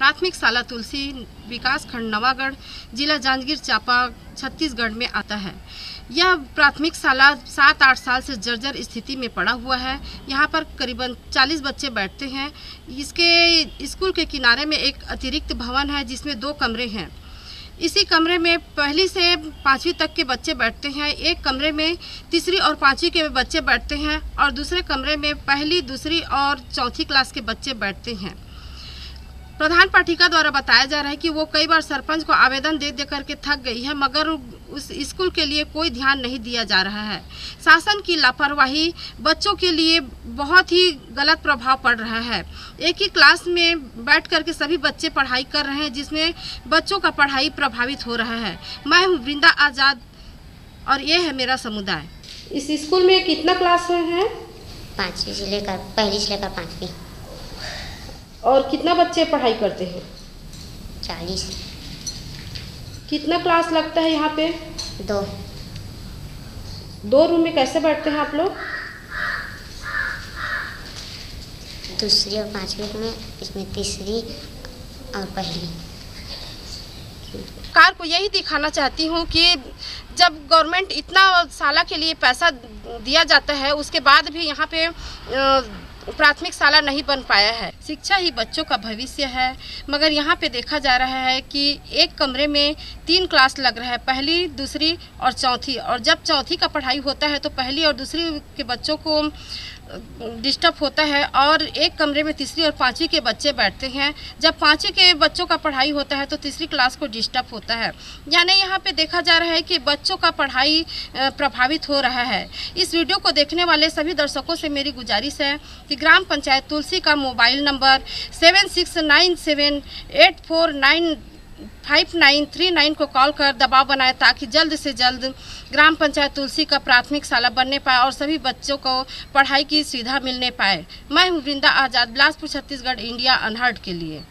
प्राथमिक शाला तुलसी विकास खंड, नवागढ़, जिला जांजगीर चांपा, छत्तीसगढ़ में आता है। यह प्राथमिक शाला सात आठ साल से जर्जर स्थिति में पड़ा हुआ है। यहाँ पर करीबन 40 बच्चे बैठते हैं। इसके स्कूल के किनारे में एक अतिरिक्त भवन है, जिसमें दो कमरे हैं। इसी कमरे में पहली से पाँचवीं तक के बच्चे बैठते हैं। एक कमरे में तीसरी और पाँचवीं के बच्चे बैठते हैं और दूसरे कमरे में पहली, दूसरी और चौथी क्लास के बच्चे बैठते हैं। प्रधान पाठिका द्वारा बताया जा रहा है कि वो कई बार सरपंच को आवेदन दे दे करके थक गई है मगर उस स्कूल के लिए कोई ध्यान नहीं दिया जा रहा है। शासन की लापरवाही बच्चों के लिए बहुत ही गलत प्रभाव पड़ रहा है। एक ही क्लास में बैठ करके सभी बच्चे पढ़ाई कर रहे हैं जिसमें बच्चों का पढ़ाई प्रभावित हो रहा है। मैं हूँ वृंदा आज़ाद और ये है मेरा समुदाय। इस स्कूल में कितना क्लास है? पाँचवीं से लेकर पहली से लेकर पाँचवीं। और कितना बच्चे पढ़ाई करते हैं? चालीस। कितना क्लास लगता है यहाँ पे? दो। दो रूम में कैसे बैठते हैं आप लोग? दूसरी और पाँचवीं में इसमें तीसरी और पहली। कार को यही दिखाना चाहती हूँ कि जब गवर्नमेंट इतना साला के लिए पैसा दिया जाता है उसके बाद भी यहाँ पे प्राथमिक शाला नहीं बन पाया है। शिक्षा ही बच्चों का भविष्य है। मगर यहाँ पे देखा जा रहा है कि एक कमरे में तीन क्लास लग रहा है। पहली, दूसरी और चौथी। और जब चौथी का पढ़ाई होता है तो पहली और दूसरी के बच्चों को डिस्टर्ब होता है और एक कमरे में तीसरी और पाँचवीं के बच्चे बैठते हैं। जब पाँचवीं के बच्चों का पढ़ाई होता है तो तीसरी क्लास को डिस्टर्ब होता है। यानी यहाँ पे देखा जा रहा है कि बच्चों का पढ़ाई प्रभावित हो रहा है। इस वीडियो को देखने वाले सभी दर्शकों से मेरी गुजारिश है कि ग्राम पंचायत तुलसी का mobile number seven six nine seven eight four nine five nine three nine को कॉल कर दबाव बनाए ताकि जल्द से जल्द ग्राम पंचायत तुलसी का प्राथमिक शाला बनने पाए और सभी बच्चों को पढ़ाई की सुविधा मिलने पाए। मैं हूँ वृंदा आज़ाद, बिलासपुर, छत्तीसगढ़, इंडिया अनहर्ड के लिए।